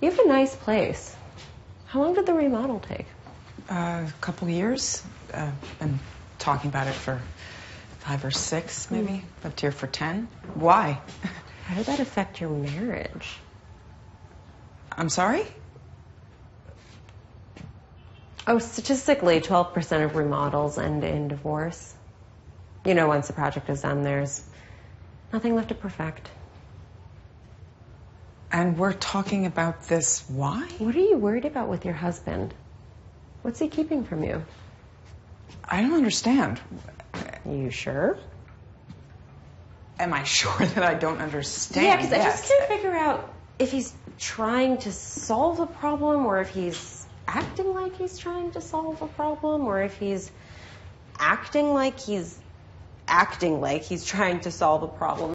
You have a nice place. How long did the remodel take? Uh, a couple years. Uh, been talking about it for five or six, maybe. Lived here for ten. Why? How did that affect your marriage? I'm sorry? Oh, statistically, 12% of remodels end in divorce. You know, once the project is done, there's nothing left to perfect. And we're talking about this. Why? What are you worried about with your husband? What's he keeping from you? I don't understand. You sure? Am I sure that I don't understand? Yeah, because I just can't figure out if he's trying to solve a problem or if he's acting like he's trying to solve a problem or if he's acting like he's acting like he's trying to solve a problem.